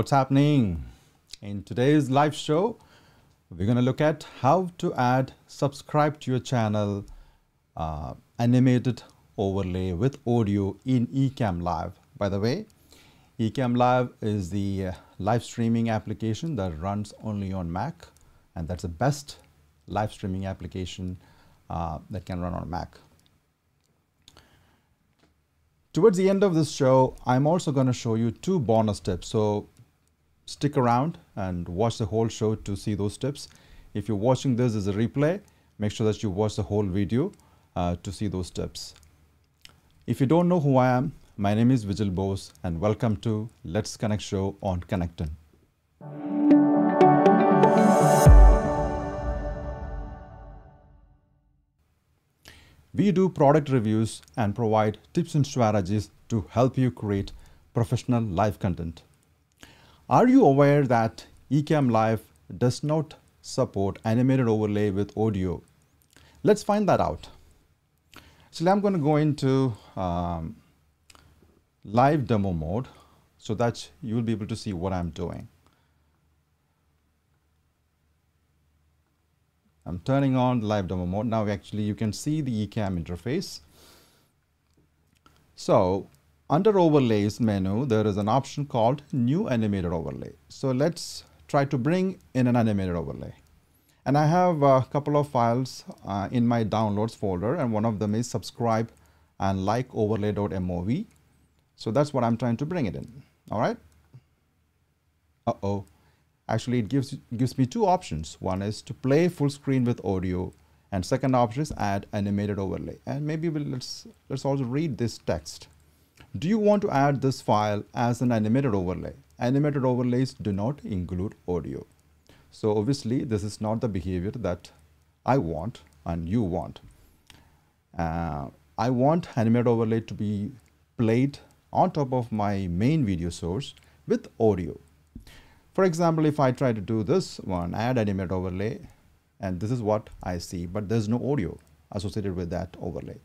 What's happening? In today's live show, we're going to look at how to add subscribe to your channel uh, animated overlay with audio in Ecamm Live. By the way, Ecamm Live is the uh, live streaming application that runs only on Mac, and that's the best live streaming application uh, that can run on Mac. Towards the end of this show, I'm also going to show you two bonus tips. So stick around and watch the whole show to see those tips. If you're watching this as a replay, make sure that you watch the whole video uh, to see those tips. If you don't know who I am, my name is Vigil Bose and welcome to Let's Connect show on KONNECTiN. We do product reviews and provide tips and strategies to help you create professional live content. Are you aware that Ecamm Live does not support animated overlay with audio? Let's find that out. So I'm going to go into um, live demo mode so that you'll be able to see what I'm doing. I'm turning on live demo mode. Now actually you can see the Ecamm interface. So under overlays menu, there is an option called new animated overlay. So let's try to bring in an animated overlay. And I have a couple of files uh, in my downloads folder and one of them is subscribe and like overlay.mov. So that's what I'm trying to bring it in. All right. Uh-oh actually it gives gives me two options one is to play full screen with audio and second option is add animated overlay and maybe we'll, let's let's also read this text do you want to add this file as an animated overlay animated overlays do not include audio so obviously this is not the behavior that I want and you want uh, I want animated overlay to be played on top of my main video source with audio for example, if I try to do this one, add animated overlay, and this is what I see, but there's no audio associated with that overlay.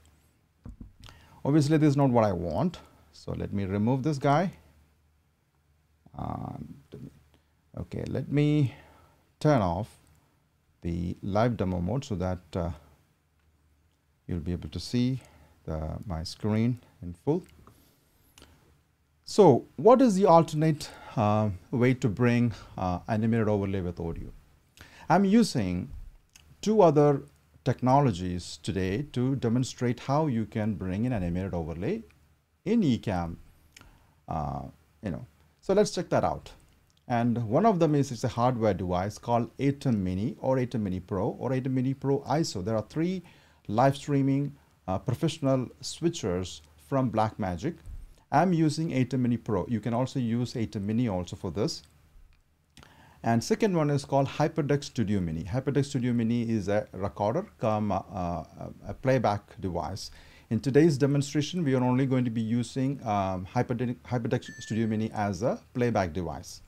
Obviously, this is not what I want. So let me remove this guy. okay, let me turn off the live demo mode so that uh, you'll be able to see the, my screen in full. So what is the alternate uh, way to bring uh, animated overlay with audio. I'm using two other technologies today to demonstrate how you can bring an animated overlay in Ecamm, Uh, you know, so let's check that out. And one of them is it's a hardware device called ATEM Mini or ATEM Mini Pro or ATEM Mini Pro ISO. There are three live streaming uh, professional switchers from Blackmagic I'm using ATEM Mini Pro. You can also use ATEM Mini also for this. And second one is called HyperDeck Studio Mini. HyperDeck Studio Mini is a recorder come uh, a playback device. In today's demonstration, we are only going to be using um, HyperDeck, Studio Mini as a playback device.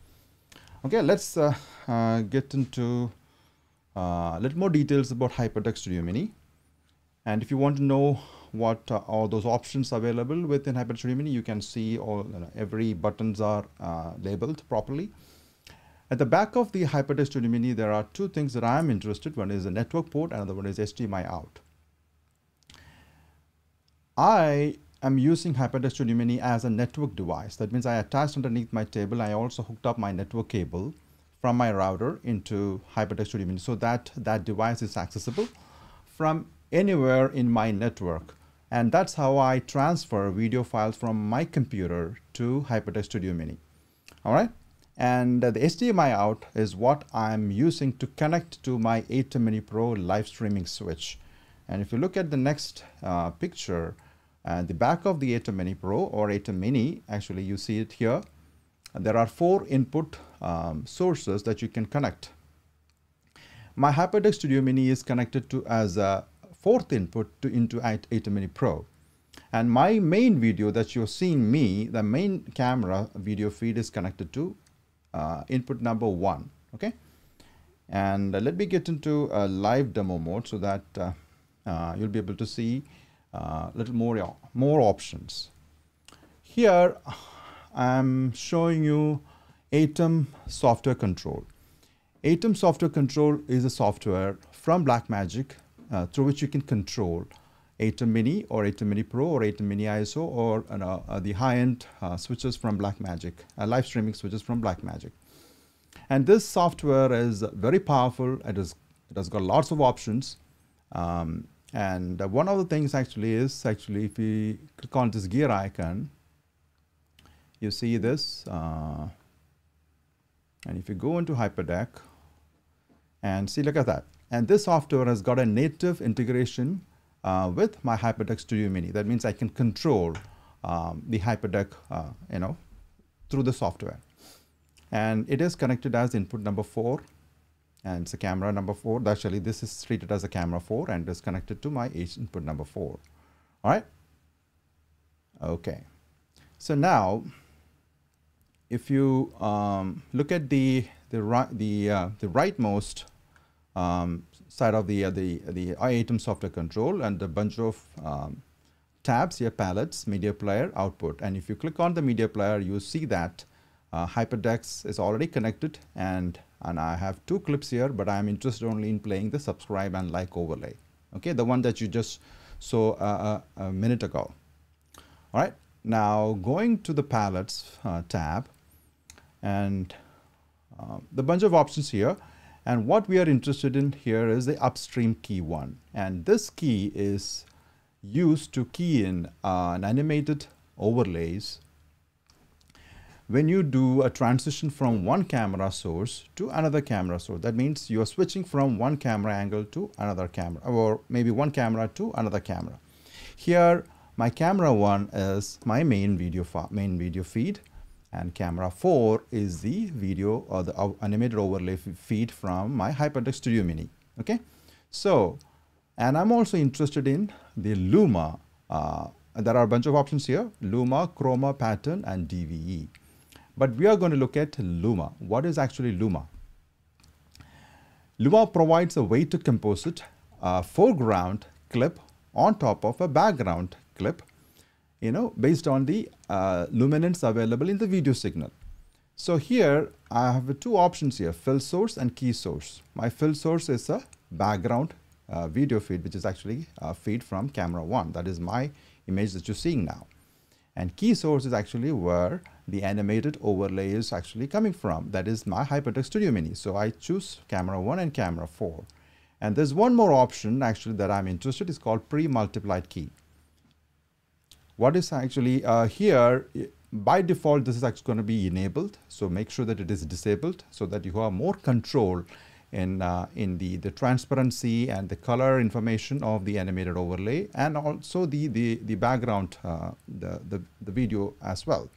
Okay, let's uh, uh, get into uh, a little more details about HyperDeck Studio Mini. And if you want to know what uh, all those options available within HyperDeck Studio Mini. You can see all you know, every buttons are uh, labeled properly. At the back of the HyperDeck Studio Mini, there are two things that I am interested. One is a network port, another one is HDMI out. I am using HyperDeck Studio Mini as a network device. That means I attached underneath my table. I also hooked up my network cable from my router into HyperDeck Studio Mini so that that device is accessible from anywhere in my network. And that's how I transfer video files from my computer to HyperDeck Studio Mini. All right. And the HDMI out is what I'm using to connect to my ATEM Mini Pro live streaming switch. And if you look at the next uh, picture, uh, the back of the ATEM Mini Pro or ATEM Mini, actually you see it here. There are four input um, sources that you can connect. My HyperDeck Studio Mini is connected to as a fourth input to into ATEM Mini Pro. And my main video that you're seeing me, the main camera video feed is connected to uh, input number one, okay? And uh, let me get into a live demo mode so that uh, uh you'll be able to see uh, little more, more options. Here, I'm showing you ATEM Software Control. ATEM Software Control is a software from Blackmagic uh, through which you can control ATEM Mini or ATEM Mini Pro or ATEM Mini ISO or uh, the high-end uh, switches from Blackmagic, uh, live streaming switches from Blackmagic. And this software is very powerful. It, is, it has got lots of options. Um, and uh, one of the things actually is actually if we click on this gear icon, you see this. Uh, and if you go into HyperDeck and see, look at that. And this software has got a native integration uh, with my HyperDeck Studio Mini. That means I can control um, the HyperDeck, uh, you know, through the software. And it is connected as input number four. And it's a camera number four. Actually, this is treated as a camera four and is connected to my input number four. All right. Okay. So now, if you um, look at the the right the uh, the rightmost um, side of the uh, the the ATEM software control and a bunch of um, tabs here palettes media player output and if you click on the media player you see that uh, HyperDecks is already connected and and I have two clips here but I am interested only in playing the subscribe and like overlay. Okay the one that you just saw uh, uh a minute ago. All right now going to the palettes uh, tab and uh, the bunch of options here. And what we are interested in here is the upstream key one. And this key is used to key in uh, an animated overlays when you do a transition from one camera source to another camera source. That means you are switching from one camera angle to another camera or maybe one camera to another camera. Here my camera one is my main video main video feed and camera 4 is the video or the animated overlay feed from my HyperDeck Studio Mini okay so and I'm also interested in the Luma uh, there are a bunch of options here Luma Chroma pattern and DVE but we are going to look at Luma what is actually Luma Luma provides a way to composite a foreground clip on top of a background clip you know, based on the uh, luminance available in the video signal. So here I have two options here, fill source and key source. My fill source is a background uh, video feed, which is actually a feed from camera one. That is my image that you're seeing now. And key source is actually where the animated overlay is actually coming from. That is my HyperDeck Studio Mini. So I choose camera one and camera four. And there's one more option actually that I'm interested is called pre-multiplied key what is actually uh, here by default this is actually going to be enabled so make sure that it is disabled so that you have more control in uh, in the the transparency and the color information of the animated overlay and also the the the background uh, the, the the video as well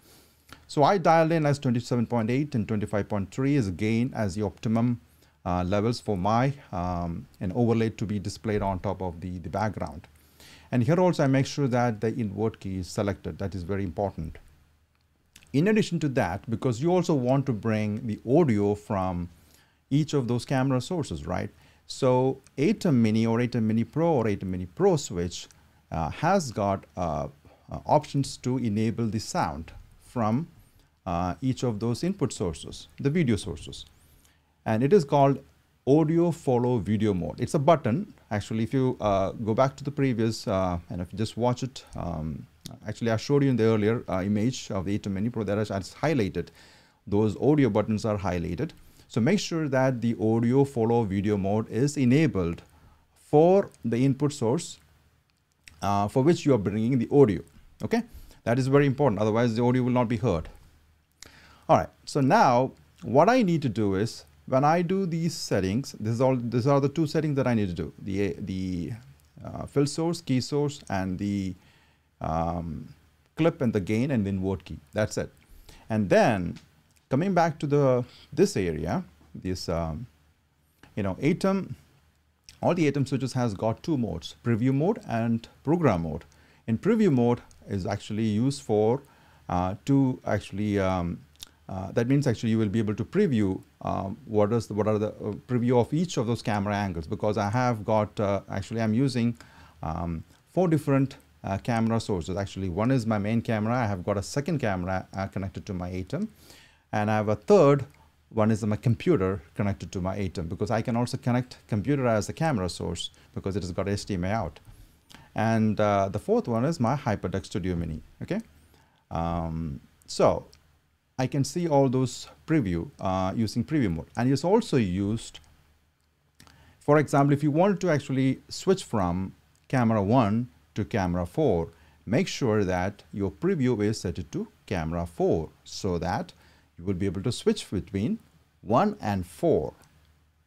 so I dialed in as 27.8 and 25.3 is gain as the optimum uh, levels for my um, an overlay to be displayed on top of the the background and here also I make sure that the invert key is selected. That is very important. In addition to that, because you also want to bring the audio from each of those camera sources, right? So ATEM Mini or ATEM Mini Pro or ATEM Mini Pro switch uh, has got uh, uh, options to enable the sound from uh, each of those input sources, the video sources. And it is called audio follow video mode. It's a button. Actually, if you uh, go back to the previous uh, and if you just watch it, um, actually I showed you in the earlier uh, image of the ATEM Mini Pro that is highlighted. Those audio buttons are highlighted. So make sure that the audio follow video mode is enabled for the input source uh, for which you are bringing the audio. Okay, that is very important. Otherwise, the audio will not be heard. All right. So now what I need to do is when I do these settings, this is all these are the two settings that I need to do: the the uh, fill source, key source, and the um, clip and the gain and the invert key. That's it. And then coming back to the this area, this um, you know ATEM, all the ATEM switches has got two modes: preview mode and program mode. In preview mode is actually used for uh, to actually um, uh, that means actually you will be able to preview um, what is the, what are the uh, preview of each of those camera angles because I have got uh, actually I'm using um, four different uh, camera sources. Actually, one is my main camera. I have got a second camera uh, connected to my ATEM. And I have a third, one is my computer connected to my ATEM because I can also connect computer as a camera source because it has got HDMI out. And the fourth one is my HyperDeck Studio Mini, okay? Um, so I can see all those preview uh, using preview mode. And it's also used, for example, if you wanted to actually switch from camera 1 to camera 4, make sure that your preview is set to camera 4 so that you will be able to switch between 1 and 4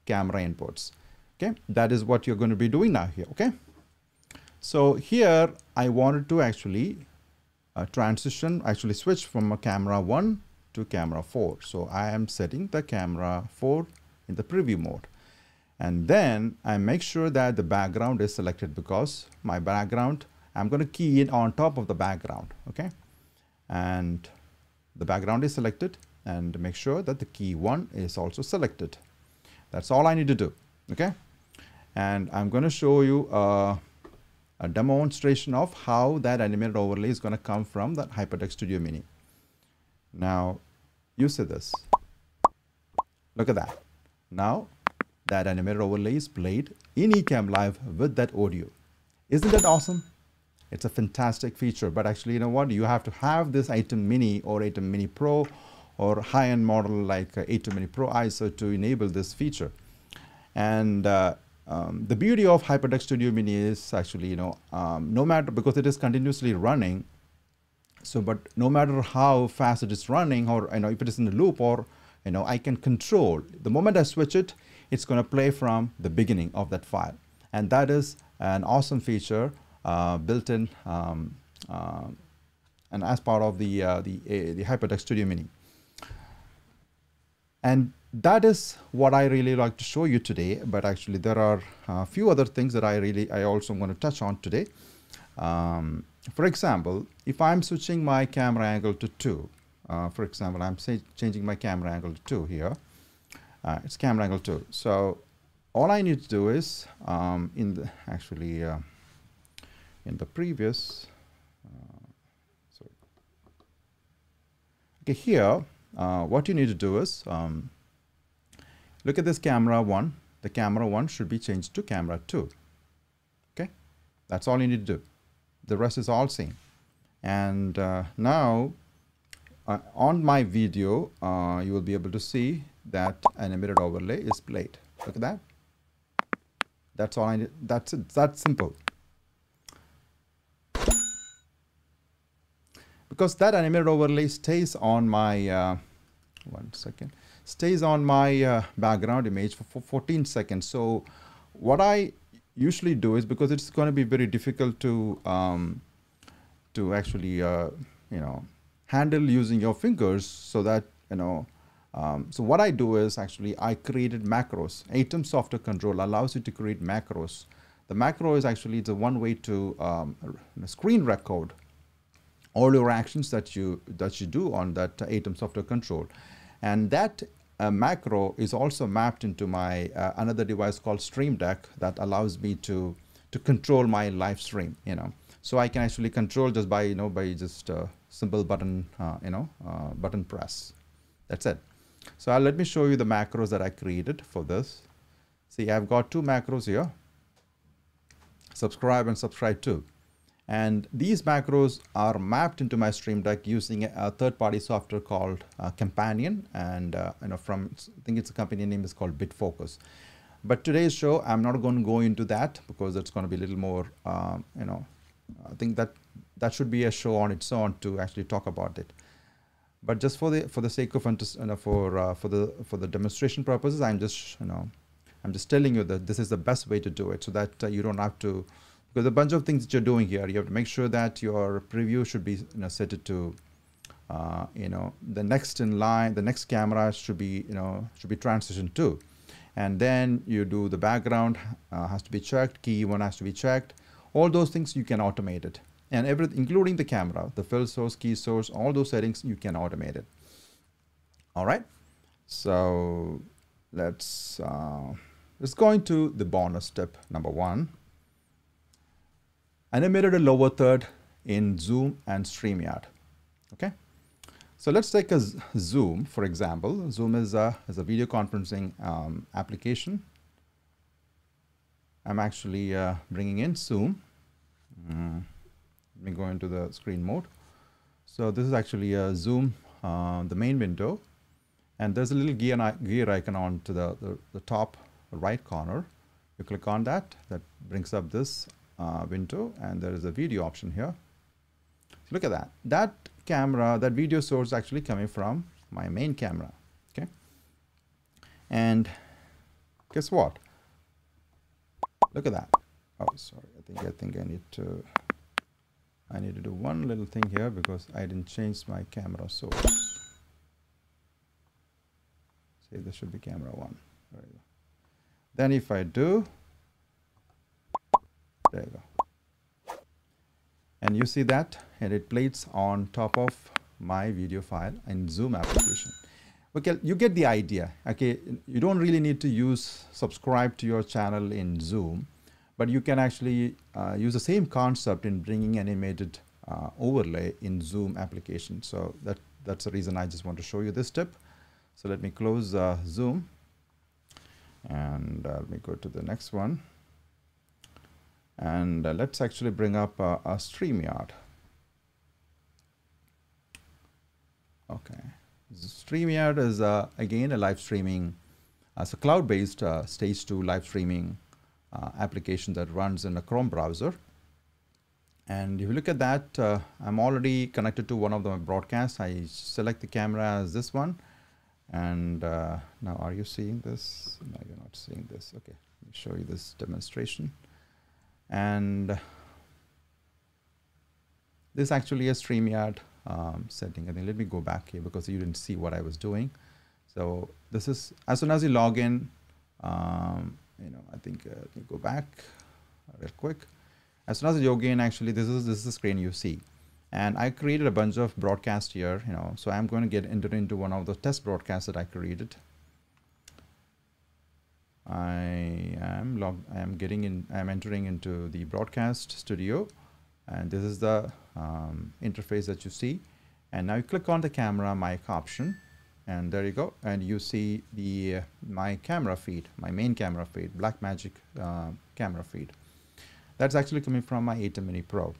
camera inputs. Okay, that is what you're going to be doing now here. Okay, so here I wanted to actually uh, transition, actually switch from a camera 1 to camera 4. So I am setting the camera 4 in the preview mode. And then I make sure that the background is selected because my background I'm going to key in on top of the background okay? And the background is selected and make sure that the key 1 is also selected. That's all I need to do okay? And I'm going to show you uh, a demonstration of how that animated overlay is going to come from that HyperDeck Studio Mini now you see this look at that now that animated overlay is played in Ecamm Live with that audio. Isn't that awesome? It's a fantastic feature, but actually, you know what? You have to have this ATEM Mini or ATEM Mini Pro or high-end model like uh, ATEM Mini Pro ISO to enable this feature. And uh, um, the beauty of HyperDeck Studio Mini is actually, you know, um, no matter, because it is continuously running, so, but no matter how fast it is running or, you know, if it is in the loop or, you know, I can control. The moment I switch it, it's going to play from the beginning of that file. And that is an awesome feature uh, built in um, uh, and as part of the, uh, the, the HyperDeck Studio Mini. And that is what I really like to show you today. But actually, there are a few other things that I really, I also want to touch on today. Um, for example, if I'm switching my camera angle to 2, uh, for example, I'm changing my camera angle to 2 here uh, it's camera angle 2 so all I need to do is um, in the actually uh, in the previous uh, sorry. okay here uh, what you need to do is um, look at this camera 1 the camera 1 should be changed to camera 2 okay? That's all you need to do the rest is all same and uh, now uh, on my video uh, you will be able to see that an animated overlay is played. Look at that. That's all I need. That's it. That's simple. Because that animated overlay stays on my, uh, one second, stays on my uh, background image for, for 14 seconds. So what I usually do is because it's going to be very difficult to, um, to actually, uh, you know, handle using your fingers so that, you know, um, so what I do is actually I created macros. ATEM software control allows you to create macros. The macro is actually the one way to um, screen record all your actions that you that you do on that ATEM software control, and that uh, macro is also mapped into my uh, another device called Stream Deck that allows me to to control my live stream. You know, so I can actually control just by you know by just a simple button uh, you know uh, button press. That's it. So I'll, let me show you the macros that I created for this. See, I've got two macros here, subscribe and subscribe to. And these macros are mapped into my Stream Deck using a, third-party software called uh, Companion, and uh, you know from I think its company name is called BitFocus. But today's show, I'm not going to go into that because it's going to be a little more, um, you know, I think that that should be a show on its own to actually talk about it but just for the for the sake of you know, for uh, for the for the demonstration purposes i'm just you know i'm just telling you that this is the best way to do it so that uh, you don't have to because a bunch of things that you're doing here you have to make sure that your preview should be you know set to uh, you know the next in line the next camera should be you know should be transitioned to and then you do the background uh, has to be checked key one has to be checked all those things you can automate it and everything, including the camera, the fill source, key source, all those settings, you can automate it. All right. So let's, uh, let's go into the bonus step number one. Animated a lower third in Zoom and StreamYard. Okay. So let's take a Zoom, for example. Zoom is a, is a video conferencing um, application. I'm actually uh, bringing in Zoom. Mm. Let me go into the screen mode. So this is actually a Zoom, uh, the main window. And there's a little gear, gear icon on to the, the, the top right corner. You click on that, that brings up this uh, window and there is a video option here. Look at that. That camera, that video source actually coming from my main camera. Okay. And guess what? Look at that. Oh, sorry. I think I think I need to I need to do one little thing here because I didn't change my camera source. Say this should be camera one. Then if I do, there you go. And you see that and it plays on top of my video file in Zoom application. Okay, you get the idea. Okay, you don't really need to use subscribe to your channel in Zoom, but you can actually uh, use the same concept in bringing animated uh, overlay in Zoom application. So that that's the reason I just want to show you this tip. So let me close uh, Zoom and uh, let me go to the next one and uh, let's actually bring up uh, a StreamYard. Okay, StreamYard is uh, again a live streaming, uh, a cloud-based uh, stage 2 live streaming uh, application that runs in a Chrome browser. And if you look at that, I'm already connected to one of the broadcasts. I select the camera as this one and uh, now are you seeing this? No, you're not seeing this. Okay, let me show you this demonstration. And this is actually a StreamYard um, setting. I think let me go back here because you didn't see what I was doing. So this is as soon as you log in, um, you know, I think uh, let me go back real quick. As soon as you log in, actually, this is this is the screen you see and I created a bunch of broadcasts here you know so I'm going to get entered into one of the test broadcasts that I created I am logged I am getting in I'm entering into the broadcast studio. And this is the um, interface that you see. And now you click on the camera mic option. And there you go. And you see the uh, my camera feed my main camera feed Blackmagic uh, camera feed. That's actually coming from my ATEM Mini Pro.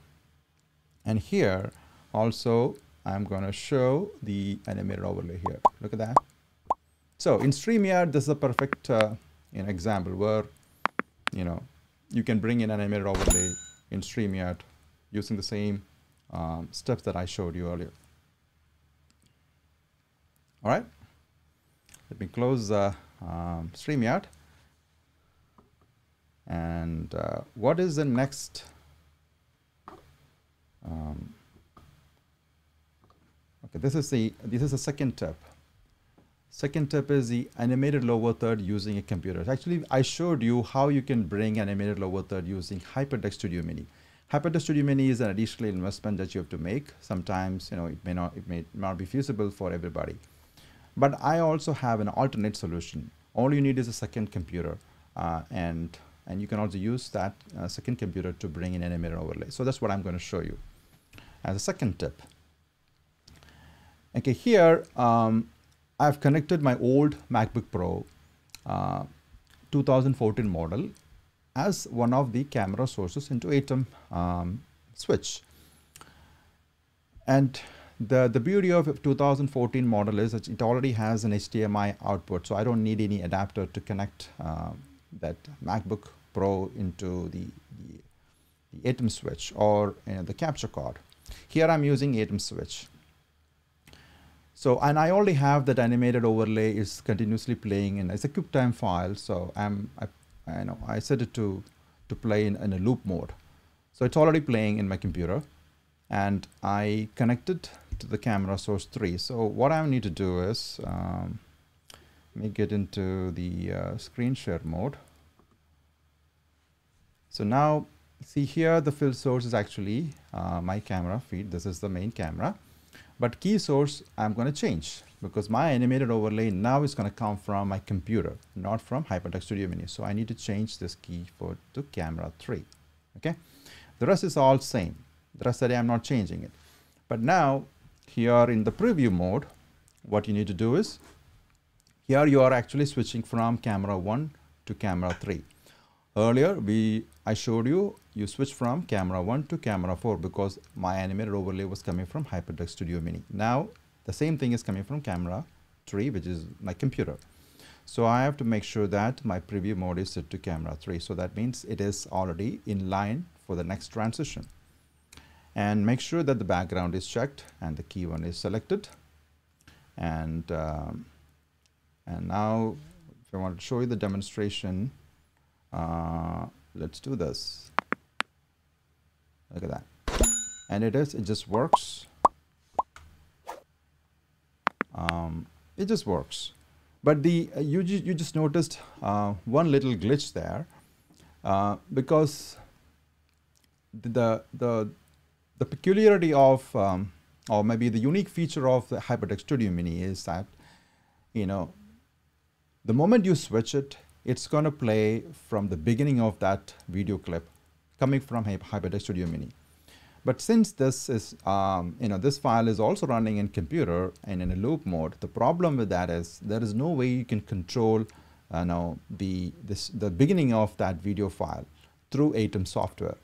And here also I'm going to show the animated overlay here. Look at that. So in StreamYard, this is a perfect uh, know, example where you know you can bring in an animated overlay in StreamYard using the same um, steps that I showed you earlier. All right. Let me close uh, um, StreamYard. And uh, what is the next um, okay, this is the this is the second tip. Second tip is the animated lower third using a computer. Actually, I showed you how you can bring animated lower third using HyperDeck Studio Mini. HyperDeck Studio Mini is an additional investment that you have to make. Sometimes, you know, it may not it may not be feasible for everybody. But I also have an alternate solution. All you need is a second computer, uh, and and you can also use that uh, second computer to bring in animated overlay. So that's what I'm going to show you as a second tip. Okay, here um, I've connected my old MacBook Pro uh, 2014 model as one of the camera sources into ATEM um, switch. And the, the beauty of 2014 model is that it already has an HDMI output, so I don't need any adapter to connect uh, that MacBook Pro into the, the, the switch or you know, the capture card. Here I'm using ATEM switch. So, and I already have that animated overlay is continuously playing in, it's a QuickTime file. So I'm, I, I know, I set it to, to play in, in a loop mode. So it's already playing in my computer and I connected to the camera source three. So what I need to do is, um, let me get into the uh, screen share mode. So now see here the fill source is actually uh, my camera feed this is the main camera but key source I'm going to change because my animated overlay now is going to come from my computer not from HyperDeck Studio Mini so I need to change this key for to camera 3 okay The rest is all same. The rest of the day I'm not changing it. But now here in the preview mode, what you need to do is here you are actually switching from camera 1 to camera 3. Earlier we I showed you you switch from camera 1 to camera 4 because my animated overlay was coming from HyperDeck Studio Mini. Now the same thing is coming from camera 3 which is my computer. So I have to make sure that my preview mode is set to camera 3. So that means it is already in line for the next transition. And make sure that the background is checked and the key one is selected. And, um, and now if I want to show you the demonstration, uh, let's do this. Look at that. And it is, it just works. Um, it just works. But the uh, you, you just noticed uh, one little glitch there uh, because the, the, the peculiarity of, um, or maybe the unique feature of the HyperDeck Studio Mini is that, you know, the moment you switch it, it's going to play from the beginning of that video clip coming from HyperDeck Studio Mini. But since this is, um, you know, this file is also running in computer and in a loop mode, the problem with that is there is no way you can control, uh, know, the, this, the beginning of that video file through ATEM software.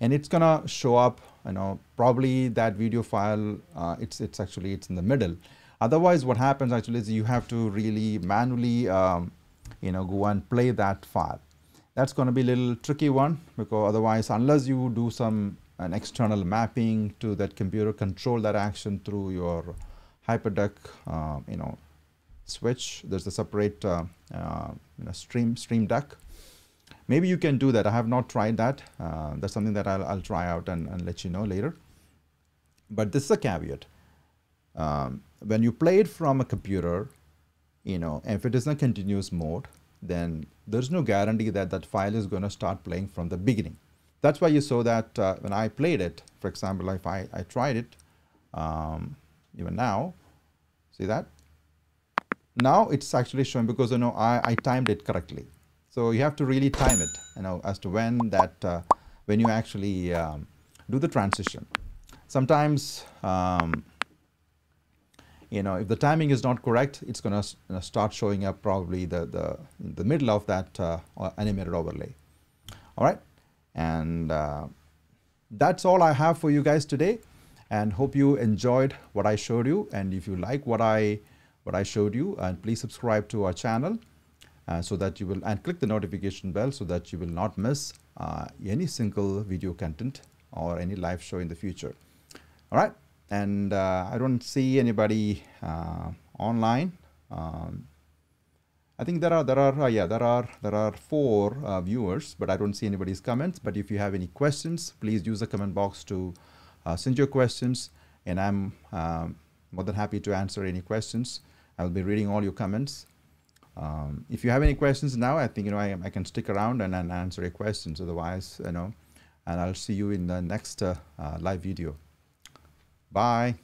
And it's gonna show up, you know, probably that video file, uh, it's, it's actually, it's in the middle. Otherwise, what happens actually is you have to really manually, um, you know, go and play that file. That's going to be a little tricky one because otherwise, unless you do some an external mapping to that computer, control that action through your HyperDeck, uh, you know, switch. There's a separate uh, uh, you know, stream stream deck. Maybe you can do that. I have not tried that. Uh, that's something that I'll, I'll try out and, and let you know later. But this is a caveat. Um, when you play it from a computer, you know, if it is in a continuous mode, then there's no guarantee that that file is going to start playing from the beginning. That's why you saw that uh, when I played it, for example, if I, I tried it, um, even now, see that? Now it's actually showing because you know I, I timed it correctly. So you have to really time it, you know, as to when that uh, when you actually um, do the transition. Sometimes, um, you know, if the timing is not correct, it's going to you know, start showing up probably the the the middle of that uh, animated overlay. All right. And uh, that's all I have for you guys today. And hope you enjoyed what I showed you. And if you like what I what I showed you, and please subscribe to our channel uh, so that you will and click the notification bell so that you will not miss uh, any single video content or any live show in the future. All right. And uh, I don't see anybody uh, online. Um, I think there are there are uh, yeah there are there are four uh, viewers, but I don't see anybody's comments. But if you have any questions, please use the comment box to uh, send your questions, and I'm um, more than happy to answer any questions. I'll be reading all your comments. Um, if you have any questions now, I think you know I, I can stick around and, and answer your questions. Otherwise, you know, and I'll see you in the next uh, live video. Bye.